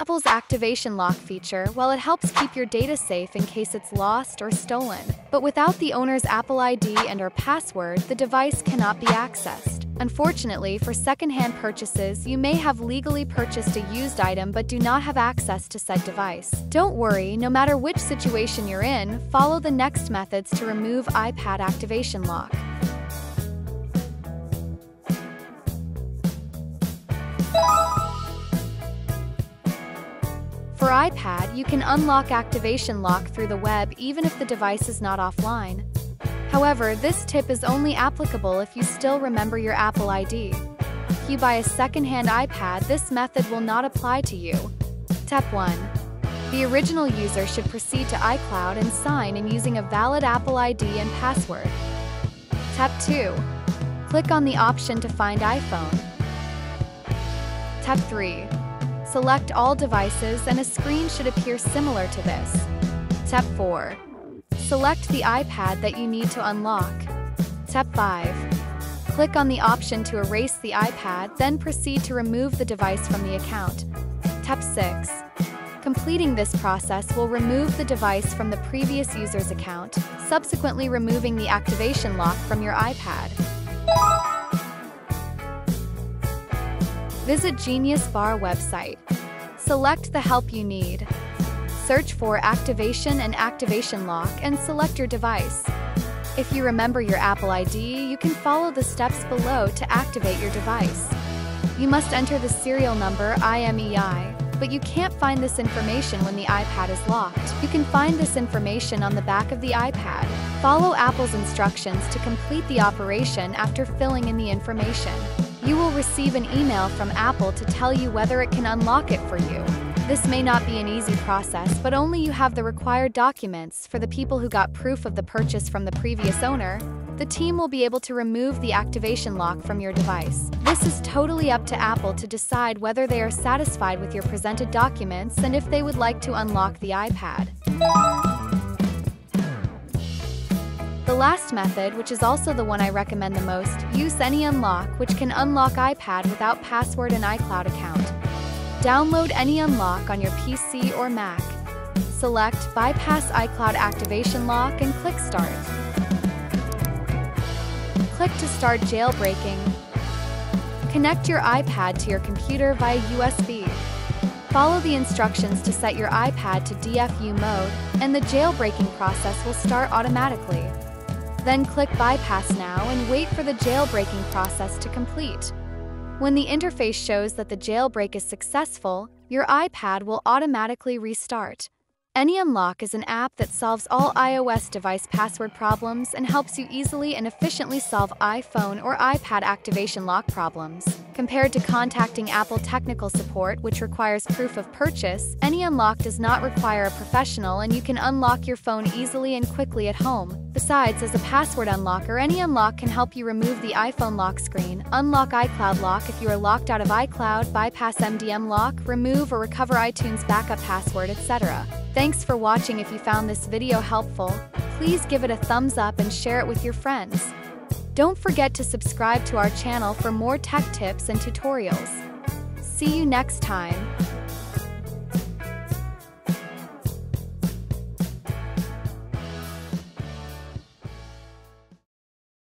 Apple's activation lock feature, while it helps keep your data safe in case it's lost or stolen. But without the owner's Apple ID and or password, the device cannot be accessed. Unfortunately, for secondhand purchases, you may have legally purchased a used item but do not have access to said device. Don't worry, no matter which situation you're in, follow the next methods to remove iPad activation lock. iPad, you can unlock activation lock through the web even if the device is not offline. However, this tip is only applicable if you still remember your Apple ID. If you buy a second-hand iPad, this method will not apply to you. Step 1. The original user should proceed to iCloud and sign in using a valid Apple ID and password. Step 2. Click on the option to find iPhone. Step 3. Select all devices and a screen should appear similar to this. Step 4. Select the iPad that you need to unlock. Step 5. Click on the option to erase the iPad, then proceed to remove the device from the account. Step 6. Completing this process will remove the device from the previous user's account, subsequently removing the activation lock from your iPad. Visit Genius Bar website. Select the help you need. Search for Activation and Activation Lock and select your device. If you remember your Apple ID, you can follow the steps below to activate your device. You must enter the serial number IMEI, but you can't find this information when the iPad is locked. You can find this information on the back of the iPad. Follow Apple's instructions to complete the operation after filling in the information. You will receive an email from Apple to tell you whether it can unlock it for you. This may not be an easy process, but only you have the required documents for the people who got proof of the purchase from the previous owner, the team will be able to remove the activation lock from your device. This is totally up to Apple to decide whether they are satisfied with your presented documents and if they would like to unlock the iPad. Last method, which is also the one I recommend the most, use AnyUnlock, which can unlock iPad without password and iCloud account. Download AnyUnlock on your PC or Mac. Select Bypass iCloud Activation Lock and click Start. Click to start jailbreaking. Connect your iPad to your computer via USB. Follow the instructions to set your iPad to DFU mode, and the jailbreaking process will start automatically. Then click Bypass Now and wait for the jailbreaking process to complete. When the interface shows that the jailbreak is successful, your iPad will automatically restart. AnyUnlock is an app that solves all iOS device password problems and helps you easily and efficiently solve iPhone or iPad activation lock problems. Compared to contacting Apple technical support, which requires proof of purchase, AnyUnlock does not require a professional and you can unlock your phone easily and quickly at home. Besides, as a password unlocker, AnyUnlock can help you remove the iPhone lock screen, unlock iCloud lock if you are locked out of iCloud, bypass MDM lock, remove or recover iTunes backup password, etc. Thanks for watching if you found this video helpful. Please give it a thumbs up and share it with your friends. Don't forget to subscribe to our channel for more tech tips and tutorials. See you next time.